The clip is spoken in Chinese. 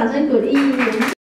掌声鼓励。